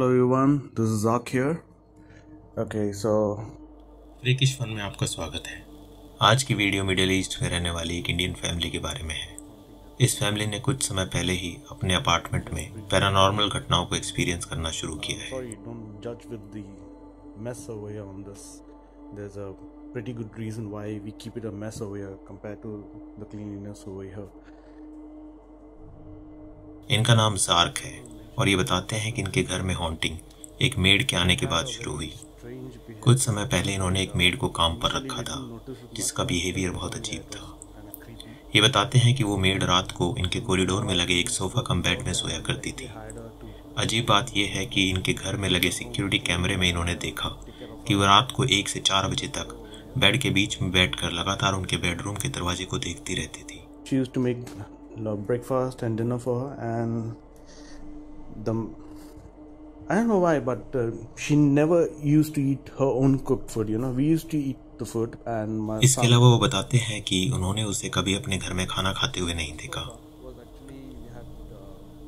Hello everyone, this is Zak here. Okay, so freakish fun में आपका स्वागत है आज की वीडियो मिडिल ईस्ट में रहने वाली एक इंडियन फैमिली के बारे में है इस फैमिली ने कुछ समय पहले ही अपने अपार्टमेंट में पैरानॉर्मल घटनाओं को एक्सपीरियंस करना शुरू किया है sorry, don't judge with the mess over here on this. There's a pretty good reason why we keep it a mess over here compared to the cleanliness over here. इनका नाम jerk है और ये बताते हैं कि इनके घर में हॉन्टिंग एक मेड के आने के बाद शुरू हुई। कुछ समय पहले इन्होंने एक मेड को काम पर रखा था, जिसका बिहेवियर बहुत अजीब था। ये बताते हैं कि वो मेड रात को इनके कॉरिडोर में लगे एक सोफा कम बेड में सोया करती थी। अजीब बात यह है कि इनके घर में लगे सिक्योरिटी कैमरे में इन्होंने देखा कि वो रात को एक से चार बजे तक बेड के बीच में बैठकर लगातार उनके बेडरूम के दरवाजे को देखती रहती थी। The i don't know why but uh, she never used to eat her own cooked food you know. We used to eat the food and my इसके अलावा वो बताते हैं कि उन्होंने उसे कभी अपने घर में खाना खाते हुए नहीं देखा।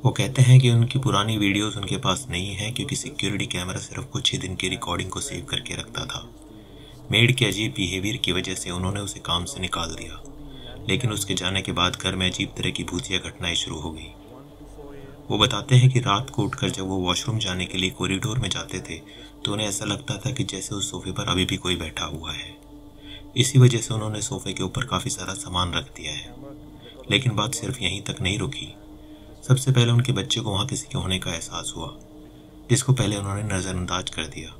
वो कहते हैं कि उनकी पुरानी वीडियोस उनके पास नहीं है क्योंकि सिक्योरिटी कैमरा सिर्फ़ कुछ ही दिन की रिकॉर्डिंग को सेव करके रखता था। मेड के अजीब बिहेवियर की वजह से उन्होंने उसे काम से निकाल दिया। लेकिन उसके जाने के बाद घर में अजीब तरह की भूतिया घटनाएँ शुरू हो गई। वो बताते हैं कि रात को उठकर जब वो वॉशरूम जाने के लिए कॉरिडोर में जाते थे तो उन्हें ऐसा लगता था कि जैसे उस सोफे पर अभी भी कोई बैठा हुआ है। इसी वजह से उन्होंने सोफे के ऊपर काफ़ी सारा सामान रख दिया है। लेकिन बात सिर्फ़ यहीं तक नहीं रुकी। सबसे पहले उनके बच्चे को वहाँ किसी के होने का एहसास हुआ, जिसको पहले उन्होंने नज़रअंदाज कर दिया।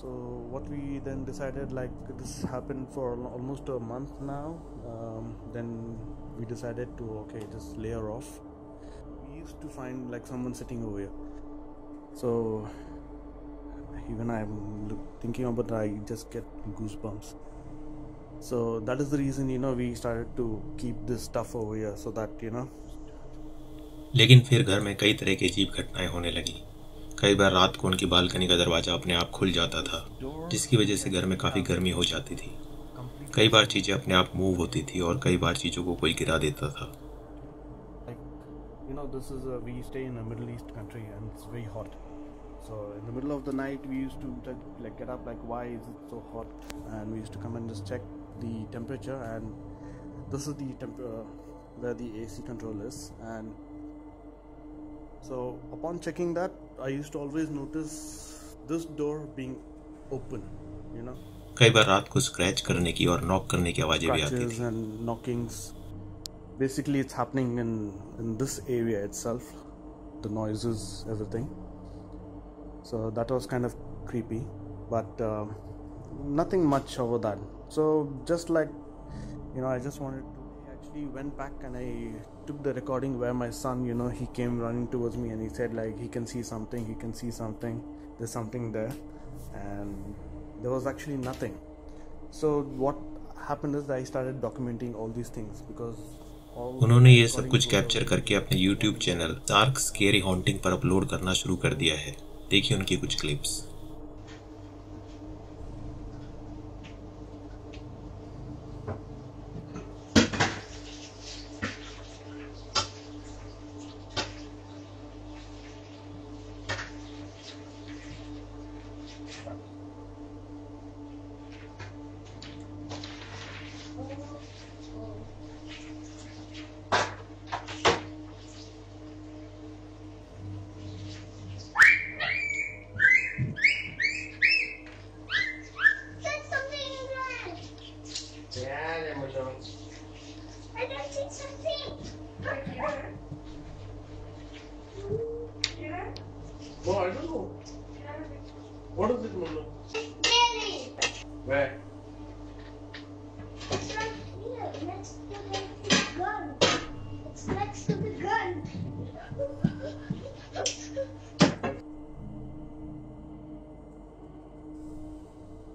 so what we then decided like this happened for al- almost a month now um, then we decided to okay just layer off we used to find like someone sitting over here so even i'm look, thinking about it i just get goosebumps so that is the reason you know we started to keep this stuff over here so that you know लेकिन फिर घर में कई तरह की अजीब घटनाएं होने लगी कई बार रात को उनकी बालकनी का दरवाज़ा अपने आप खुल जाता था जिसकी वजह से घर में काफ़ी गर्मी हो जाती थी कई बार चीज़ें अपने आप मूव होती थी और कई बार चीज़ों को कोई गिरा देता था you know this is a, we stay in a middle east country and it's very hot so in the middle of the night we used to like, get up like why is it so hot and we used to come and just check the temperature and this is the temp- uh, where the ac control is and so upon checking that i used to always notice this door being open you know कई बार रात को scratch करने की और knock करने की आवाज़ें भी आती थी and knockings. Basically, it's happening in in this area itself. The noises, everything. So that was kind of creepy, but uh, nothing much over that. So just like you know, I just wanted to. I actually went back and I took the recording where my son, you know, he came running towards me and he said like he can see something, he can see something. There's something there, and there was actually nothing. So what happened is that I started documenting all these things because उन्होंने ये सब कुछ capture करके अपने YouTube channel dark scary haunting पर upload करना शुरू कर दिया है देखिए उनकी कुछ clips I don't see something. No, I don't know. What is it, Mama? Belly. Where? It's right here, next to the gun. It's next to the gun.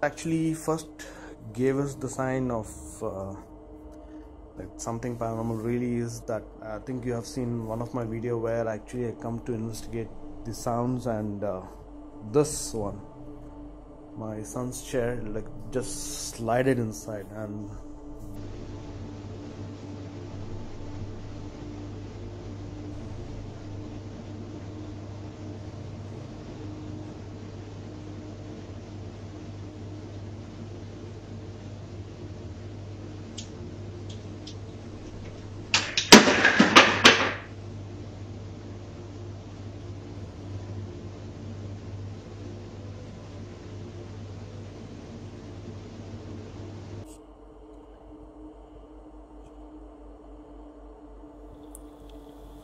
Actually, first gave us the sign of uh, like something paranormal. Really is that I think you have seen one of my video where actually I come to investigate the sounds and uh, this one my son's chair like just slided inside and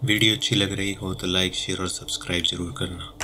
video अच्छी लग रही हो तो like share और subscribe ज़रूर करना।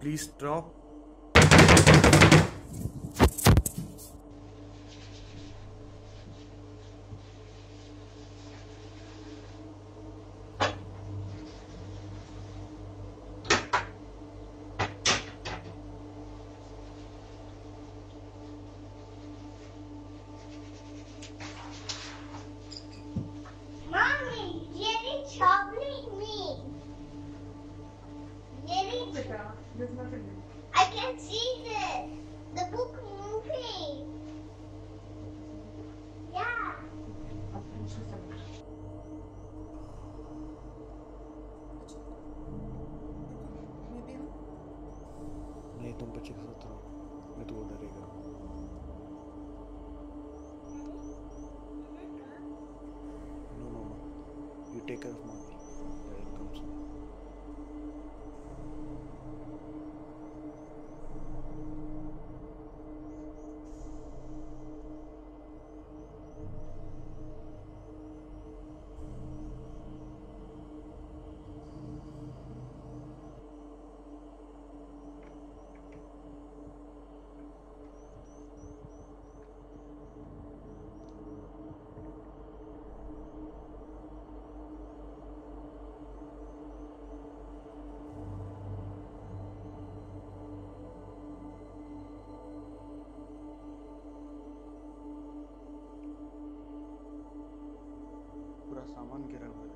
please drop तुम बच्चे साथ रहो नहीं तो वो डरेगा। No no you take off mommy पूरा सामान गिरा हुआ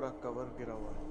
पूरा कवर गिरा हुआ है।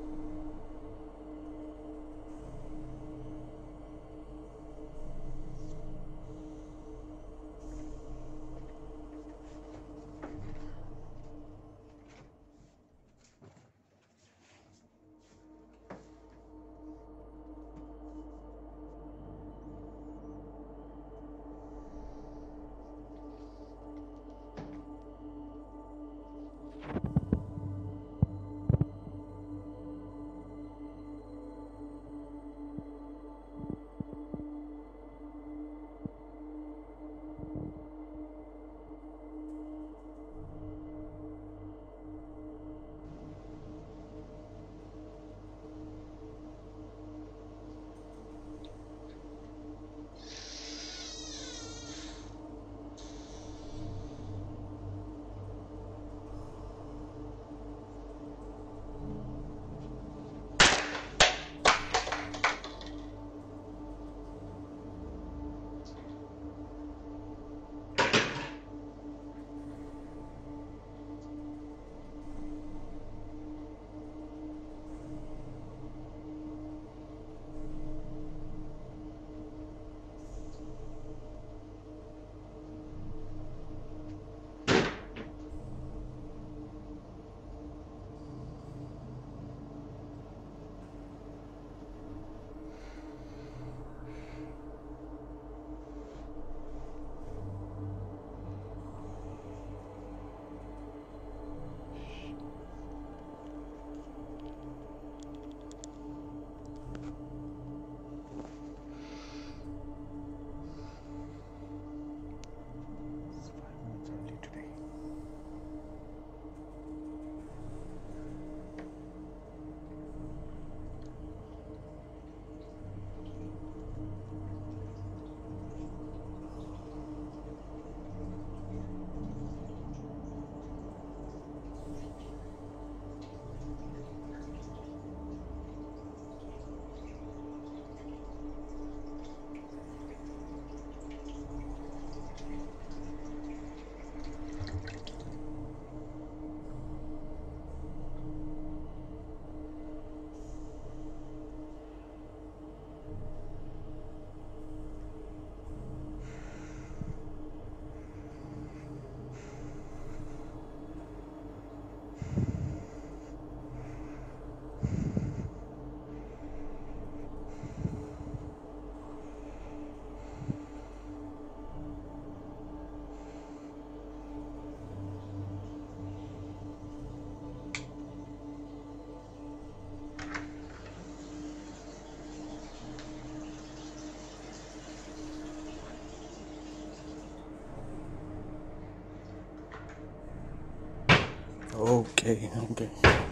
Okay, okay.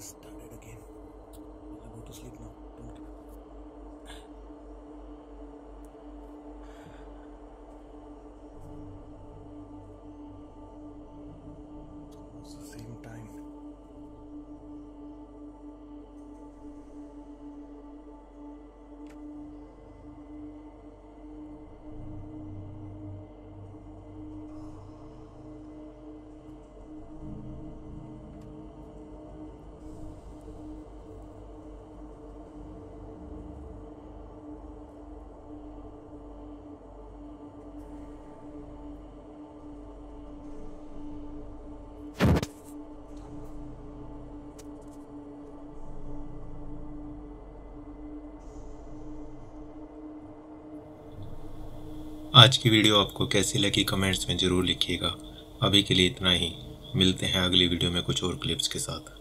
Started again. I'll go to sleep now. Don't get up. आज की वीडियो आपको कैसी लगी कमेंट्स में ज़रूर लिखिएगा। अभी के लिए इतना ही। मिलते हैं अगली वीडियो में कुछ और क्लिप्स के साथ।